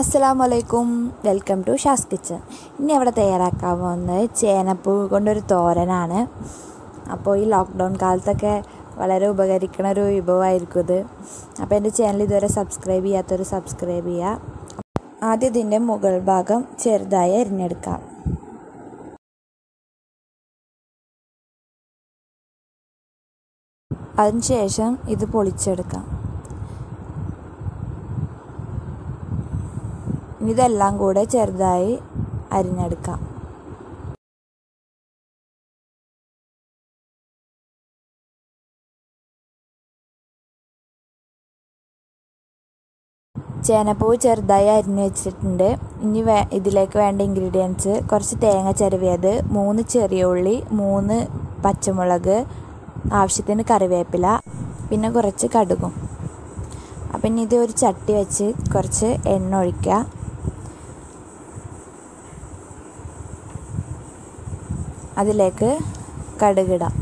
അസ്സലാമു അലൈക്കും welcome to Shaz kitchen. ഇനി അവിടെ തയ്യാറാക്കാൻ പോകുന്നത് ചേനപ്പൂ കൊണ്ടൊരു തോരനാണ്. അപ്പോൾ ഈ ലോക്ക്ഡൗൺ കാലത്തൊക്കെ വളരെ ഉപകരിക്കുന്ന ഒരു വിഭവമായിരിക്കും ഇത്. അപ്പോൾ എന്റെ ചാനൽ ഇതുവരെ സബ്സ്ക്രൈബ് ചെയ്യാത്തൊരു സബ്സ്ക്രൈബ് ചെയ്യുക. ആദ്യം ഇതിന്റെ മുകൾ ഭാഗം ചെറുതായി അരിഞ്ഞെടുക്കാം. അതിനുശേഷം ഇത് പൊളിച്ചെടുക്കാം. ഇതെല്ലാം കൂടെ ചെറുതായി അരിഞ്ഞെടുക്കാം. ചേനപ്പൂ ചെറുതായി അരിഞ്ഞ് വെച്ചിട്ടുണ്ട്. ഇനി വേ ഇതിലേക്ക് വേണ്ട ഇൻഗ്രീഡിയൻസ് കുറച്ച് തേങ്ങ ചിരവിയത് മൂന്ന് ചെറിയ ഉള്ളി മൂന്ന് പച്ചമുളക് ആവശ്യത്തിന് കറിവേപ്പില പിന്നെ കുറച്ച് കടുകും. അപ്പം ഇനി ഇത് ഒരു ചട്ടി വെച്ച് കുറച്ച് എണ്ണ ഒഴിക്കുക. അതിലേക്ക് കടുകിടാം.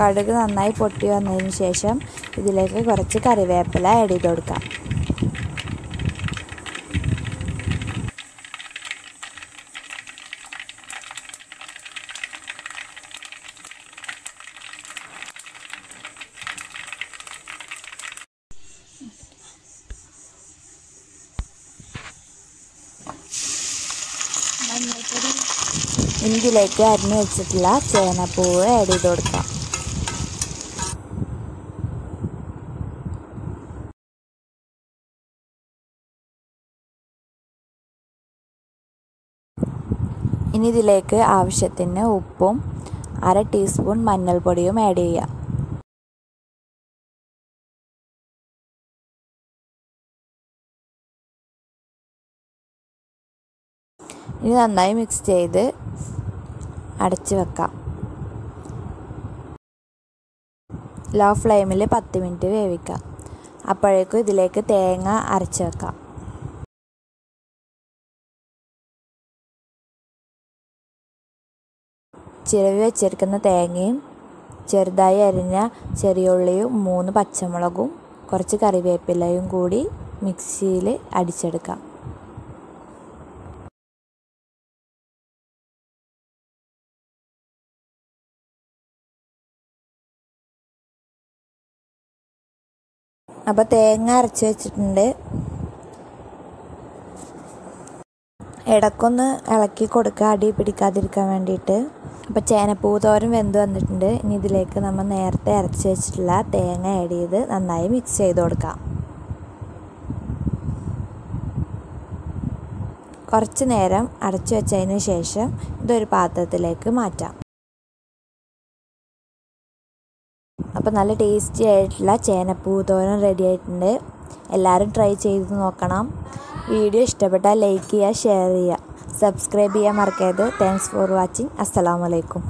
കടുക് നന്നായി പൊട്ടി വന്നതിന് ശേഷം ഇതിലേക്ക് കുറച്ച് കറിവേപ്പില ആഡ് ചെയ്ത് കൊടുക്കാം. ഇതിലേക്ക് അരിഞ്ഞു വെച്ചിട്ടുള്ള ചേനപ്പൂവ് ആഡ് ചെയ്ത് കൊടുക്കാം. ഇനി ഇതിലേക്ക് ആവശ്യത്തിന് ഉപ്പും അര ടീസ്പൂൺ മഞ്ഞൾപ്പൊടിയും ആഡ് ചെയ്യുക ഇനി നന്നായി മിക്സ് ചെയ്ത് അടച്ച് വെക്കാം. ലോ ഫ്ലെയിമിൽ പത്ത് മിനിറ്റ് വേവിക്കാം. അപ്പോഴേക്കും ഇതിലേക്ക് തേങ്ങ അരച്ച് വെക്കാം. ചിരവി വെച്ചിരിക്കുന്ന തേങ്ങയും ചെറുതായി അരിഞ്ഞ ചെറിയ ഉള്ളിയും മൂന്ന് പച്ചമുളകും കുറച്ച് കറിവേപ്പിലയും കൂടി മിക്സിയിൽ അടിച്ചെടുക്കാം. അപ്പോൾ തേങ്ങ അരച്ച് വെച്ചിട്ടുണ്ട്. ഇടക്കൊന്ന് ഇളക്കി കൊടുക്കുക അടി പിടിക്കാതിരിക്കാൻ വേണ്ടിയിട്ട്. അപ്പോൾ ചേനപ്പൂ തോരൻ വെന്ത് വന്നിട്ടുണ്ട്. ഇനി ഇതിലേക്ക് നമ്മൾ നേരത്തെ അരച്ച് വെച്ചിട്ടുള്ള തേങ്ങ ആഡ് ചെയ്ത് നന്നായി മിക്സ് ചെയ്ത് കൊടുക്കാം. കുറച്ച് നേരം അടച്ചു വെച്ചതിന് ശേഷം ഇതൊരു പാത്രത്തിലേക്ക് മാറ്റാം. അപ്പോൾ നല്ല ടേസ്റ്റി ആയിട്ടുള്ള ചേനപ്പൂ തോരൻ റെഡി ആയിട്ടുണ്ട്. എല്ലാവരും ട്രൈ ചെയ്ത് നോക്കണം. വീഡിയോ ഇഷ്ടപ്പെട്ടാൽ ലൈക്ക് ചെയ്യുക ഷെയർ ചെയ്യുക. സബ്സ്ക്രൈബ് ചെയ്യാൻ മറക്കരുത്. താങ്ക്സ് ഫോർ വാച്ചിങ് അസ്സലാമലൈക്കും